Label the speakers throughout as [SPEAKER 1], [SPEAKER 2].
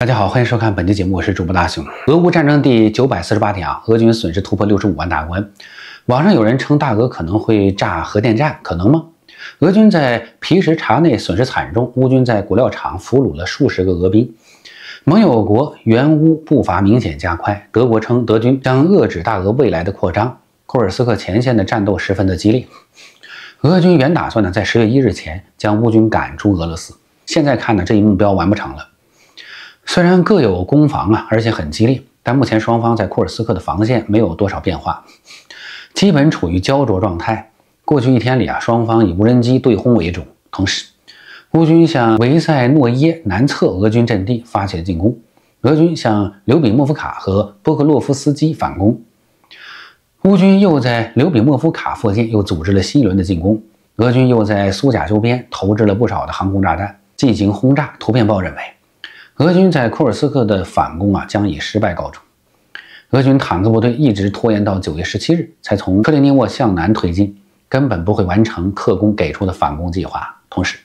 [SPEAKER 1] 大家好，欢迎收看本期节目，我是主播大熊。俄乌战争第九百四十八天啊，俄军损失突破六十五万大关。网上有人称大俄可能会炸核电站，可能吗？俄军在皮什察内损失惨重，乌军在果料厂俘虏了数十个俄兵。盟友国援乌步伐明显加快，德国称德军将遏制大俄未来的扩张。库尔斯克前线的战斗十分的激烈，俄军原打算呢在十月一日前将乌军赶出俄罗斯，现在看呢这一目标完不成了。虽然各有攻防啊，而且很激烈，但目前双方在库尔斯克的防线没有多少变化，基本处于焦灼状态。过去一天里啊，双方以无人机对轰为主，同时乌军向维塞诺耶南侧俄军阵地发起了进攻，俄军向刘比莫夫卡和波克洛夫斯基反攻，乌军又在刘比莫夫卡附近又组织了新一轮的进攻，俄军又在苏贾周边投掷了不少的航空炸弹进行轰炸。图片报认为。俄军在库尔斯克的反攻啊，将以失败告终。俄军坦克部队一直拖延到九月十七日才从克林尼沃向南推进，根本不会完成克宫给出的反攻计划。同时，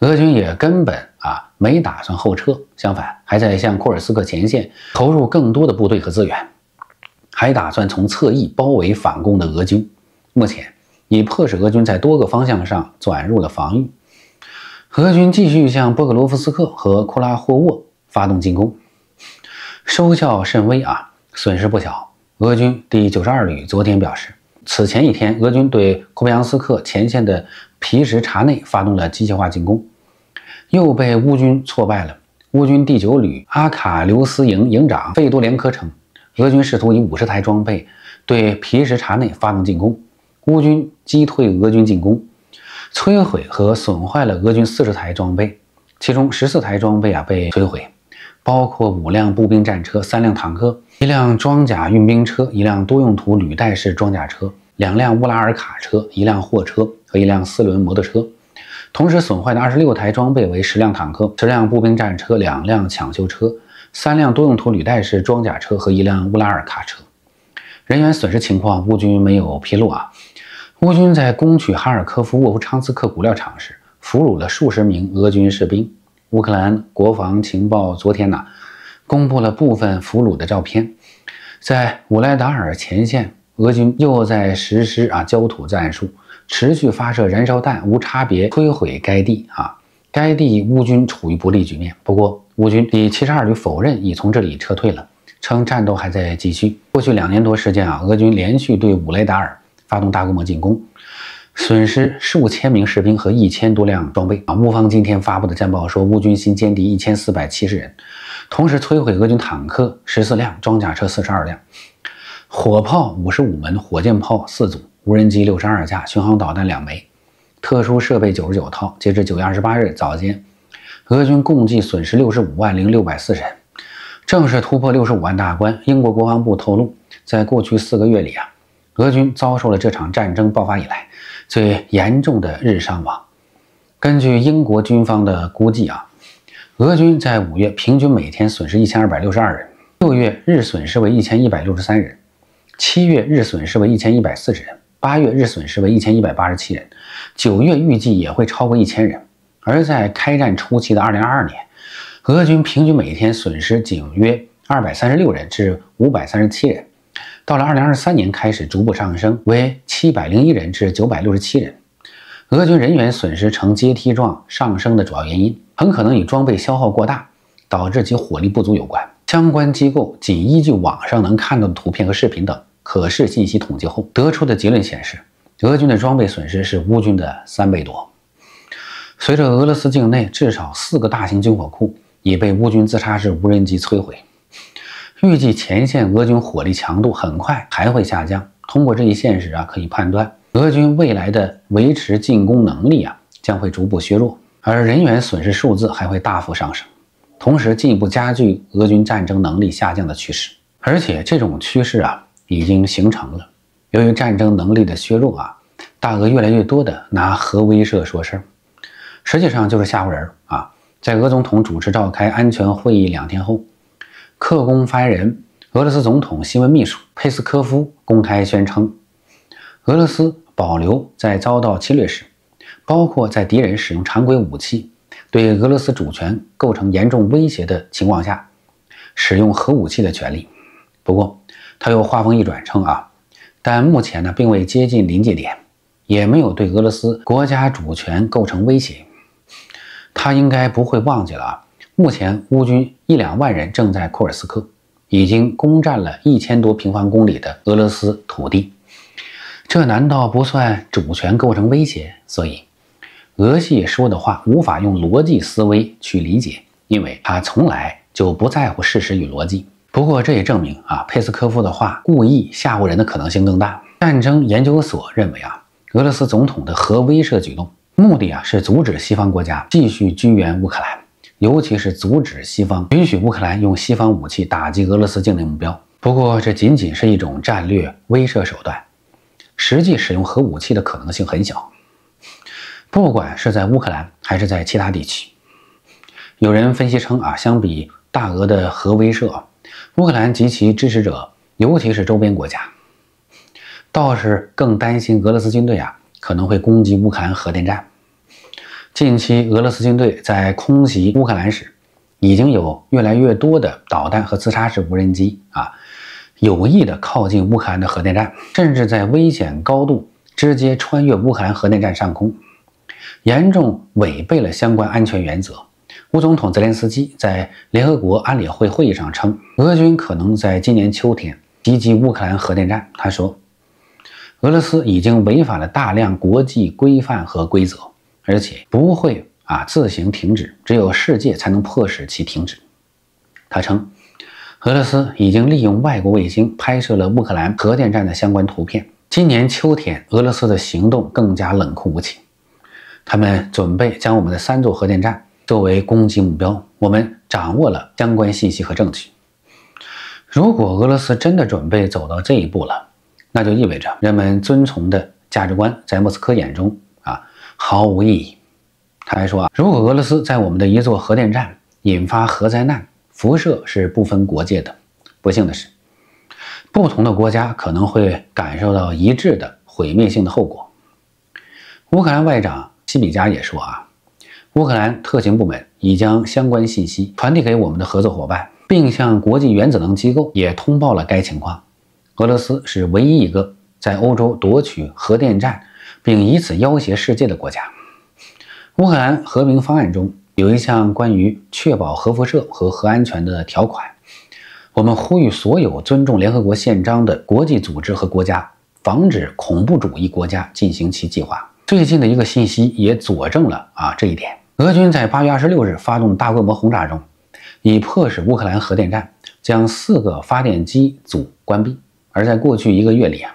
[SPEAKER 1] 俄军也根本啊没打算后撤，相反，还在向库尔斯克前线投入更多的部队和资源，还打算从侧翼包围反攻的俄军。目前已迫使俄军在多个方向上转入了防御。俄军继续向波克罗夫斯克和库拉霍沃发动进攻，收效甚微啊，损失不小。俄军第九十二旅昨天表示，此前一天，俄军对库皮扬斯克前线的皮什察内发动了机械化进攻，又被乌军挫败了。乌军第九旅阿卡留斯营营长费多连科称，俄军试图以五十台装备对皮什察内发动进攻，乌军击退俄军进攻。摧毁和损坏了俄军四十台装备，其中十四台装备啊被摧毁，包括五辆步兵战车、三辆坦克、一辆装甲运兵车、一辆多用途履带式装甲车、两辆乌拉尔卡车、一辆货车和一辆四轮摩托车。同时损坏的二十六台装备为十辆坦克、十辆步兵战车、两辆抢修车、三辆多用途履带式装甲车和一辆乌拉尔卡车。人员损失情况，乌军没有披露啊。乌军在攻取哈尔科夫沃夫昌斯克古料厂时，俘虏了数十名俄军士兵。乌克兰国防情报昨天呢，公布了部分俘虏的照片。在乌莱达尔前线，俄军又在实施啊焦土战术，持续发射燃烧弹，无差别摧毁该地啊。该地乌军处于不利局面。不过，乌军第七十二旅否认已从这里撤退了，称战斗还在继续。过去两年多时间啊，俄军连续对乌莱达尔。发动大规模进攻，损失数千名士兵和一千多辆装备啊！乌方今天发布的战报说，乌军新歼敌一千四百七十人，同时摧毁俄军坦克十四辆、装甲车四十二辆、火炮五十五门、火箭炮四组、无人机六十二架、巡航导弹两枚、特殊设备九十九套。截至九月二十八日早间，俄军共计损失六十五万零六百四十人，正式突破六十五万大关。英国国防部透露，在过去四个月里啊。俄军遭受了这场战争爆发以来最严重的日伤亡。根据英国军方的估计啊，俄军在五月平均每天损失一千二百六十二人，六月日损失为一千一百六十三人，七月日损失为一千一百四十人，八月日损失为一千一百八十七人，九月预计也会超过一千人。而在开战初期的二零二二年，俄军平均每天损失仅约二百三十六人至五百三十七人。到了二零二三年，开始逐步上升为七百零一人至九百六十七人。俄军人员损失呈阶梯状上升的主要原因，很可能与装备消耗过大导致其火力不足有关。相关机构仅依据网上能看到的图片和视频等可视信息统计后得出的结论显示，俄军的装备损失是乌军的三倍多。随着俄罗斯境内至少四个大型军火库已被乌军自杀式无人机摧毁。预计前线俄军火力强度很快还会下降。通过这一现实啊，可以判断俄军未来的维持进攻能力啊将会逐步削弱，而人员损失数字还会大幅上升，同时进一步加剧俄军战争能力下降的趋势。而且这种趋势啊已经形成了。由于战争能力的削弱啊，大俄越来越多的拿核威慑说事儿，实际上就是吓唬人啊。在俄总统主持召开安全会议两天后。克宫发言人、俄罗斯总统新闻秘书佩斯科夫公开宣称，俄罗斯保留在遭到侵略时，包括在敌人使用常规武器、对俄罗斯主权构成严重威胁的情况下，使用核武器的权利。不过，他又话锋一转称啊，但目前呢，并未接近临界点，也没有对俄罗斯国家主权构成威胁。他应该不会忘记了啊，目前乌军一两万人正在库尔斯克，已经攻占了一千多平方公里的俄罗斯土地，这难道不算主权构成威胁？所以。俄系说的话无法用逻辑思维去理解，因为他从来就不在乎事实与逻辑。不过这也证明啊，佩斯科夫的话故意吓唬人的可能性更大。战争研究所认为啊，俄罗斯总统的核威慑举动目的啊是阻止西方国家继续军援乌克兰，尤其是阻止西方允许乌克兰用西方武器打击俄罗斯境内目标。不过这仅仅是一种战略威慑手段，实际使用核武器的可能性很小。不管是在乌克兰还是在其他地区，有人分析称啊，相比大俄的核威慑，乌克兰及其支持者，尤其是周边国家，倒是更担心俄罗斯军队啊可能会攻击乌克兰核电站。近期俄罗斯军队在空袭乌克兰时，已经有越来越多的导弹和自杀式无人机啊，有意的靠近乌克兰的核电站，甚至在危险高度直接穿越乌克兰核电站上空。严重违背了相关安全原则。乌总统泽连斯基在联合国安理会会议上称，俄军可能在今年秋天袭击乌克兰核电站。他说，俄罗斯已经违反了大量国际规范和规则，而且不会啊自行停止，只有世界才能迫使其停止。他称，俄罗斯已经利用外国卫星拍摄了乌克兰核电站的相关图片。今年秋天，俄罗斯的行动更加冷酷无情。他们准备将我们的三座核电站作为攻击目标。我们掌握了相关信息和证据。如果俄罗斯真的准备走到这一步了，那就意味着人们遵从的价值观在莫斯科眼中毫无意义。他还说啊，如果俄罗斯在我们的一座核电站引发核灾难，辐射是不分国界的。不幸的是，不同的国家可能会感受到一致的毁灭性的后果。乌克兰外长。西比加也说啊，乌克兰特勤部门已将相关信息传递给我们的合作伙伴，并向国际原子能机构也通报了该情况。俄罗斯是唯一一个在欧洲夺取核电站，并以此要挟世界的国家。乌克兰和平方案中有一项关于确保核辐射和核安全的条款，我们呼吁所有尊重联合国宪章的国际组织和国家，防止恐怖主义国家进行其计划。最近的一个信息也佐证了啊这一点。俄军在八月二十六日发动大规模轰炸中，以迫使乌克兰核电站将四个发电机组关闭。而在过去一个月里啊，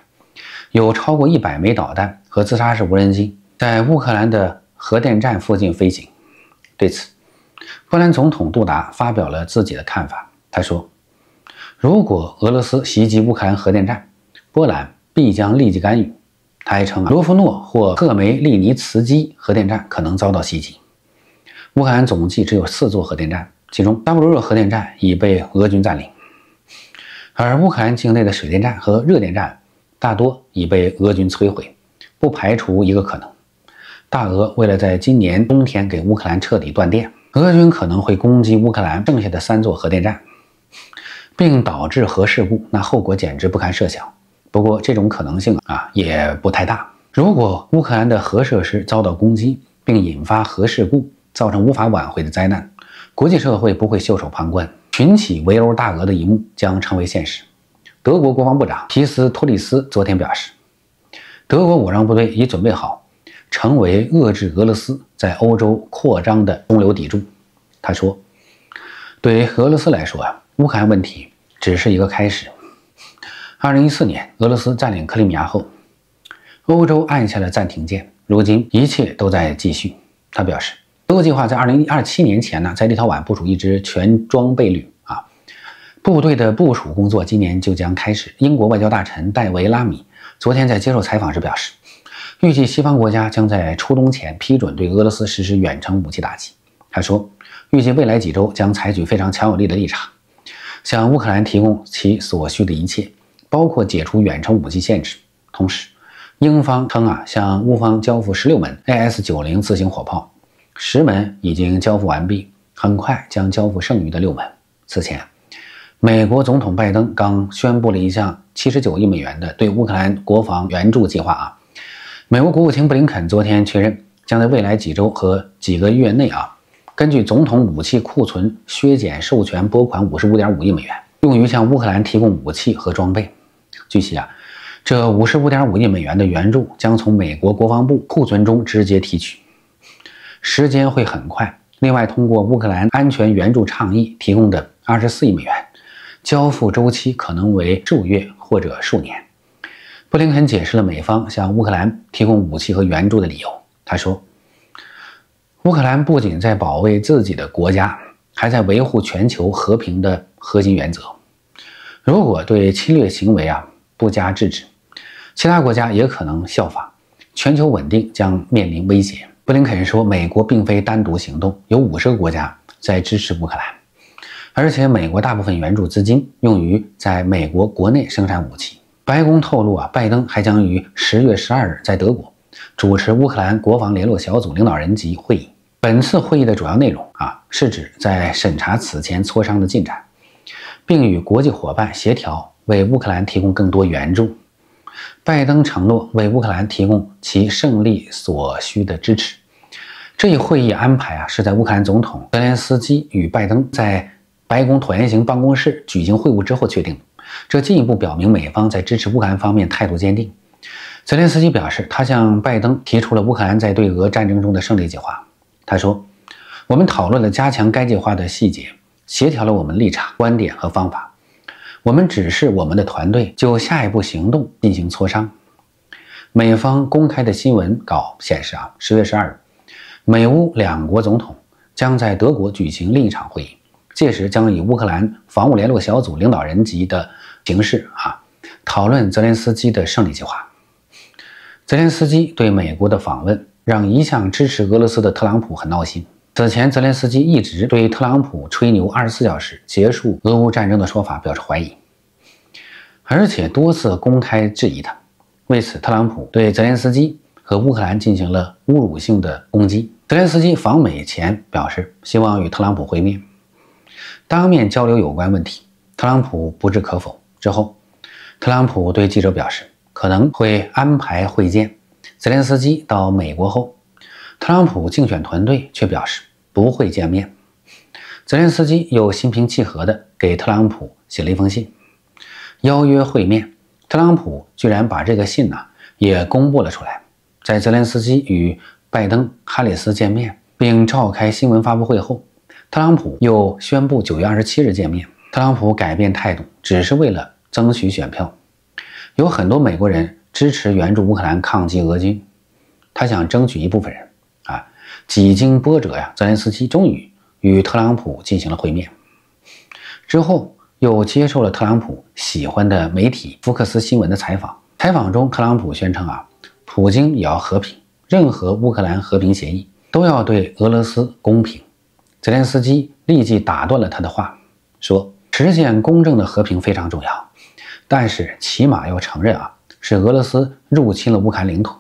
[SPEAKER 1] 有超过一百枚导弹和自杀式无人机在乌克兰的核电站附近飞行。对此，波兰总统杜达发表了自己的看法。他说：“如果俄罗斯袭击乌克兰核电站，波兰必将立即干预。”他还称，罗夫诺或赫梅利尼茨基核电站可能遭到袭击。乌克兰总计只有四座核电站，其中扎波罗热核电站已被俄军占领，而乌克兰境内的水电站和热电站大多已被俄军摧毁。不排除一个可能，大俄为了在今年冬天给乌克兰彻底断电，俄军可能会攻击乌克兰剩下的三座核电站，并导致核事故，那后果简直不堪设想。不过这种可能性啊也不太大。如果乌克兰的核设施遭到攻击，并引发核事故，造成无法挽回的灾难，国际社会不会袖手旁观，群起围殴大俄的一幕将成为现实。德国国防部长皮斯托利斯昨天表示，德国武装部队已准备好成为遏制俄罗斯在欧洲扩张的中流砥柱。他说：“对于俄罗斯来说啊，乌克兰问题只是一个开始。”二零一四年，俄罗斯占领克里米亚后，欧洲按下了暂停键。如今，一切都在继续。他表示，德国计划在二零二七年前呢，在立陶宛部署一支全装备旅啊，部队的部署工作今年就将开始。英国外交大臣戴维·拉米昨天在接受采访时表示，预计西方国家将在初冬前批准对俄罗斯实施远程武器打击。他说，预计未来几周将采取非常强有力的立场，向乌克兰提供其所需的一切。包括解除远程武器限制，同时，英方称啊向乌方交付十六门 AS 九零自行火炮，十门已经交付完毕，很快将交付剩余的六门。此前，美国总统拜登刚宣布了一项七十九亿美元的对乌克兰国防援助计划啊。美国国务卿布林肯昨天确认，将在未来几周和几个月内啊，根据总统武器库存削减授权拨款五十五点五亿美元，用于向乌克兰提供武器和装备。据悉啊，这五十五点五亿美元的援助将从美国国防部库存中直接提取，时间会很快。另外，通过乌克兰安全援助倡议提供的二十四亿美元，交付周期可能为数月或者数年。布林肯解释了美方向乌克兰提供武器和援助的理由。他说：“乌克兰不仅在保卫自己的国家，还在维护全球和平的核心原则。如果对侵略行为啊不加制止，其他国家也可能效仿，全球稳定将面临威胁。”布林肯说：“美国并非单独行动，有五十个国家在支持乌克兰，而且美国大部分援助资金用于在美国国内生产武器。”白宫透露啊，拜登还将于十月十二日在德国主持乌克兰国防联络小组领导人级会议。本次会议的主要内容啊，是指在审查此前磋商的进展，并与国际伙伴协调为乌克兰提供更多援助。拜登承诺为乌克兰提供其胜利所需的支持。这一会议安排啊，是在乌克兰总统泽连斯基与拜登在白宫椭圆形办公室举行会晤之后确定。这进一步表明美方在支持乌克兰方面态度坚定。泽连斯基表示，他向拜登提出了乌克兰在对俄战争中的胜利计划。他说：“我们讨论了加强该计划的细节，协调了我们立场、观点和方法。我们指示我们的团队就下一步行动进行磋商。”美方公开的新闻稿显示，啊，十月十二日，美乌两国总统将在德国举行另一场会议。届时将以乌克兰防务联络小组领导人级的形式啊，讨论泽连斯基的胜利计划。泽连斯基对美国的访问让一向支持俄罗斯的特朗普很闹心。此前，泽连斯基一直对特朗普吹牛二十四小时结束俄乌战争的说法表示怀疑，而且多次公开质疑他。为此，特朗普对泽连斯基和乌克兰进行了侮辱性的攻击。泽连斯基访美前表示希望与特朗普会面。当面交流有关问题，特朗普不置可否。之后，特朗普对记者表示可能会安排会见泽连斯基。到美国后，特朗普竞选团队却表示不会见面。泽连斯基又心平气和地给特朗普写了一封信，邀约会面。特朗普居然把这个信呢也公布了出来。在泽连斯基与拜登、哈里斯见面并召开新闻发布会后。特朗普又宣布九月二十七日见面。特朗普改变态度，只是为了争取选票。有很多美国人支持援助乌克兰抗击俄军，他想争取一部分人。啊，几经波折呀，泽连斯基终于与特朗普进行了会面。之后又接受了特朗普喜欢的媒体福克斯新闻的采访。采访中，特朗普宣称啊，普京也要和平，任何乌克兰和平协议都要对俄罗斯公平。泽连斯基立即打断了他的话，说：“实现公正的和平非常重要，但是起码要承认啊，是俄罗斯入侵了乌克兰领土，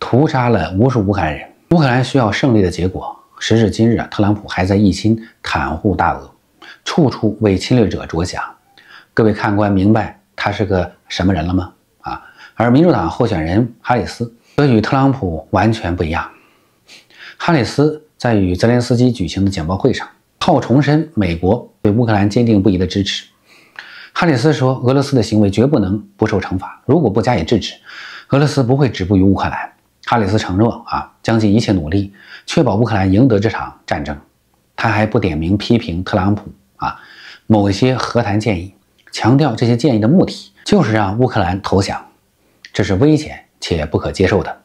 [SPEAKER 1] 屠杀了无数乌克兰人。乌克兰需要胜利的结果。时至今日啊，特朗普还在一心袒护大俄，处处为侵略者着想。各位看官明白他是个什么人了吗？啊，而民主党候选人哈里斯则与特朗普完全不一样。哈里斯。”在与泽连斯基举行的简报会上，号重申美国对乌克兰坚定不移的支持。哈里斯说：“俄罗斯的行为绝不能不受惩罚，如果不加以制止，俄罗斯不会止步于乌克兰。”哈里斯承诺啊，将尽一切努力确保乌克兰赢得这场战争。他还不点名批评特朗普啊某些和谈建议，强调这些建议的目的就是让乌克兰投降，这是危险且不可接受的。